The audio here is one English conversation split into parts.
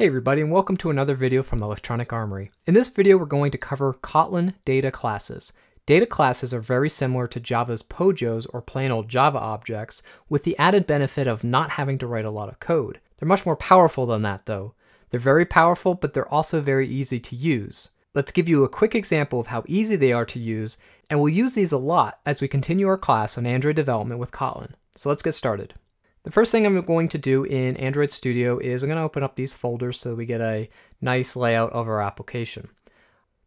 Hey everybody and welcome to another video from the Electronic Armory. In this video we're going to cover Kotlin data classes. Data classes are very similar to Java's POJOs or plain old Java objects with the added benefit of not having to write a lot of code. They're much more powerful than that though. They're very powerful but they're also very easy to use. Let's give you a quick example of how easy they are to use and we'll use these a lot as we continue our class on Android development with Kotlin. So let's get started. The first thing I'm going to do in Android Studio is I'm going to open up these folders so we get a nice layout of our application.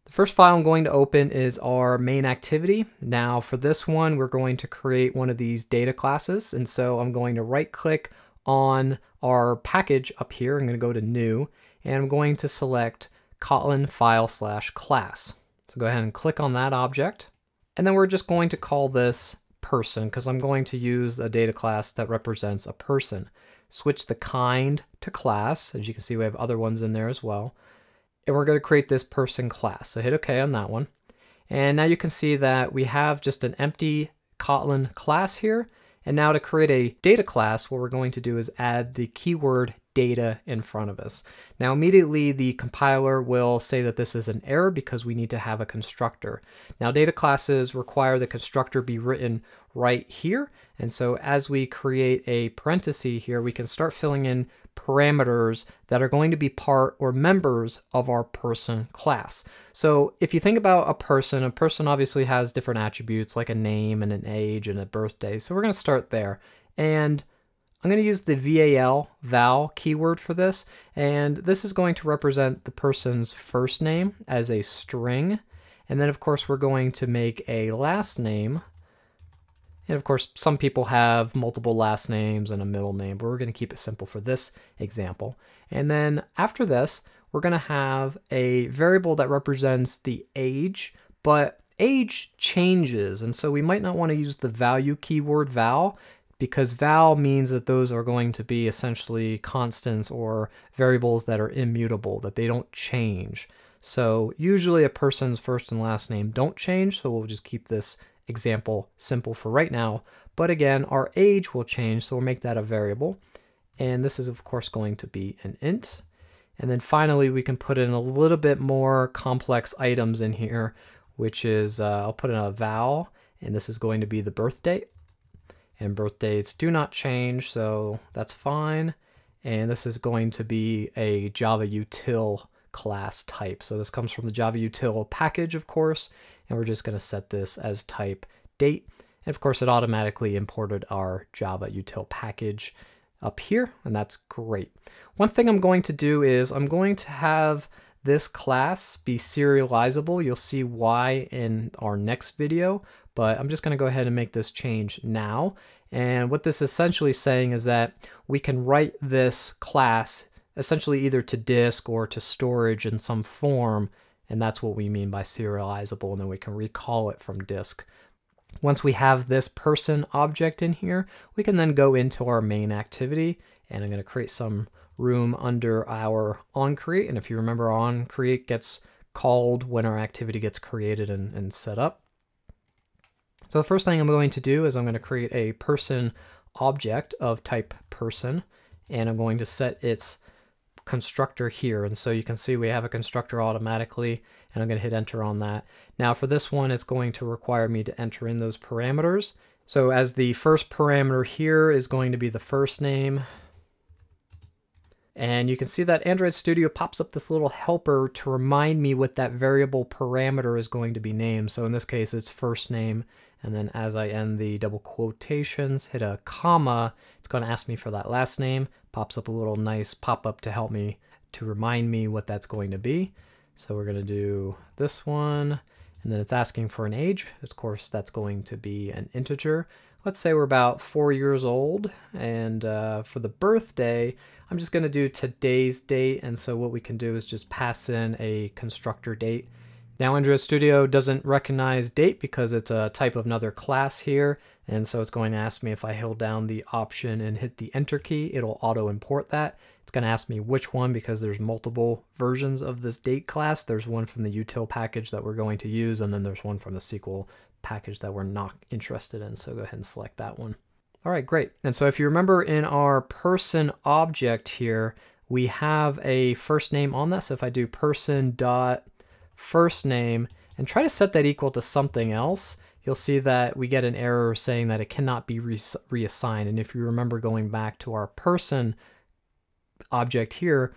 The first file I'm going to open is our main activity. Now for this one, we're going to create one of these data classes. And so I'm going to right click on our package up here. I'm going to go to new and I'm going to select Kotlin file slash class. So go ahead and click on that object. And then we're just going to call this person because I'm going to use a data class that represents a person. Switch the kind to class. As you can see, we have other ones in there as well. And we're going to create this person class. So hit OK on that one. And now you can see that we have just an empty Kotlin class here. And now to create a data class, what we're going to do is add the keyword data in front of us. Now immediately the compiler will say that this is an error because we need to have a constructor. Now data classes require the constructor be written right here. And so as we create a parenthesis here, we can start filling in parameters that are going to be part or members of our person class. So if you think about a person, a person obviously has different attributes like a name and an age and a birthday. So we're going to start there. And I'm going to use the VAL, val keyword for this, and this is going to represent the person's first name as a string. And then of course we're going to make a last name. And of course some people have multiple last names and a middle name, but we're going to keep it simple for this example. And then after this, we're going to have a variable that represents the age, but age changes. And so we might not want to use the value keyword val because val means that those are going to be essentially constants or variables that are immutable, that they don't change. So usually a person's first and last name don't change, so we'll just keep this example simple for right now. But again, our age will change, so we'll make that a variable. And this is of course going to be an int. And then finally, we can put in a little bit more complex items in here, which is, uh, I'll put in a val, and this is going to be the birth date and birth dates do not change, so that's fine. And this is going to be a Java util class type. So this comes from the Java util package, of course, and we're just going to set this as type date. And of course, it automatically imported our Java util package up here, and that's great. One thing I'm going to do is I'm going to have this class be serializable. You'll see why in our next video, but I'm just going to go ahead and make this change now. And what this is essentially saying is that we can write this class essentially either to disk or to storage in some form, and that's what we mean by serializable, and then we can recall it from disk. Once we have this person object in here, we can then go into our main activity, and I'm going to create some room under our onCreate, and if you remember onCreate gets called when our activity gets created and, and set up. So the first thing I'm going to do is I'm going to create a person object of type person, and I'm going to set its constructor here. And so you can see we have a constructor automatically, and I'm going to hit enter on that. Now for this one, it's going to require me to enter in those parameters. So as the first parameter here is going to be the first name, and you can see that Android Studio pops up this little helper to remind me what that variable parameter is going to be named. So in this case, it's first name. And then as I end the double quotations, hit a comma, it's going to ask me for that last name. Pops up a little nice pop-up to help me, to remind me what that's going to be. So we're going to do this one. And then it's asking for an age. Of course, that's going to be an integer let's say we're about four years old and uh, for the birthday I'm just going to do today's date and so what we can do is just pass in a constructor date. Now Android Studio doesn't recognize date because it's a type of another class here and so it's going to ask me if I hold down the option and hit the enter key it'll auto import that. It's going to ask me which one because there's multiple versions of this date class. There's one from the util package that we're going to use and then there's one from the SQL package that we're not interested in. So go ahead and select that one. All right, great. And so if you remember in our person object here, we have a first name on that. So if I do person dot first name and try to set that equal to something else, you'll see that we get an error saying that it cannot be re reassigned. And if you remember going back to our person object here,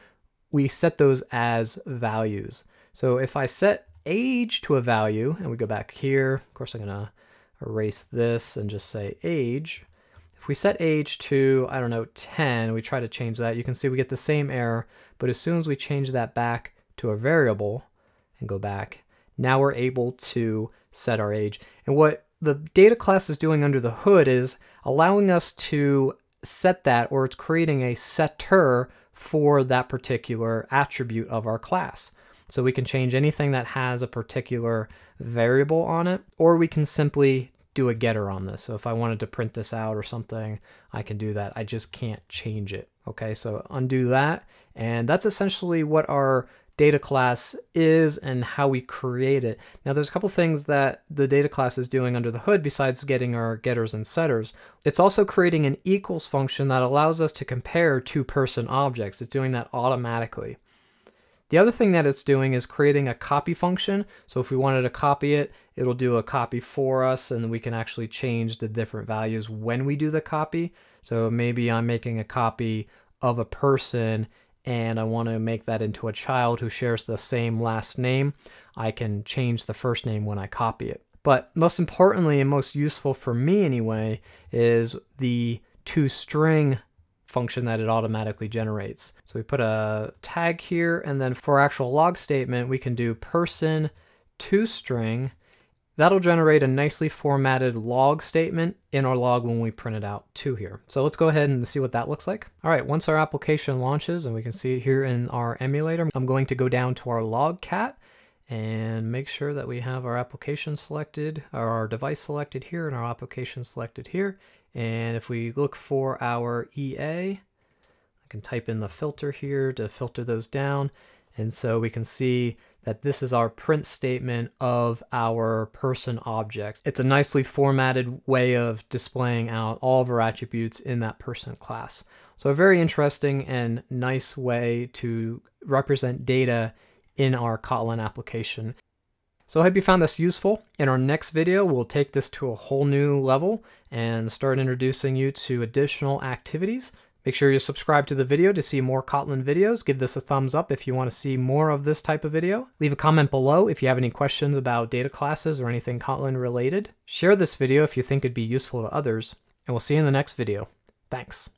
we set those as values. So if I set age to a value and we go back here, of course I'm gonna erase this and just say age. If we set age to, I don't know, 10, we try to change that, you can see we get the same error, but as soon as we change that back to a variable and go back, now we're able to set our age. And what the data class is doing under the hood is allowing us to set that, or it's creating a setter for that particular attribute of our class. So we can change anything that has a particular variable on it, or we can simply do a getter on this. So if I wanted to print this out or something, I can do that. I just can't change it. Okay, so undo that. And that's essentially what our data class is and how we create it. Now there's a couple things that the data class is doing under the hood besides getting our getters and setters. It's also creating an equals function that allows us to compare two person objects. It's doing that automatically. The other thing that it's doing is creating a copy function. So if we wanted to copy it, it'll do a copy for us and we can actually change the different values when we do the copy. So maybe I'm making a copy of a person and I want to make that into a child who shares the same last name. I can change the first name when I copy it. But most importantly and most useful for me anyway is the toString function that it automatically generates. So we put a tag here, and then for actual log statement, we can do person to string. That'll generate a nicely formatted log statement in our log when we print it out to here. So let's go ahead and see what that looks like. All right, once our application launches, and we can see it here in our emulator, I'm going to go down to our logcat and make sure that we have our application selected, or our device selected here, and our application selected here. And if we look for our EA, I can type in the filter here to filter those down. And so we can see that this is our print statement of our person objects. It's a nicely formatted way of displaying out all of our attributes in that person class. So a very interesting and nice way to represent data in our Kotlin application. So I hope you found this useful. In our next video, we'll take this to a whole new level and start introducing you to additional activities. Make sure you subscribe to the video to see more Kotlin videos. Give this a thumbs up if you want to see more of this type of video. Leave a comment below if you have any questions about data classes or anything Kotlin related. Share this video if you think it'd be useful to others, and we'll see you in the next video. Thanks.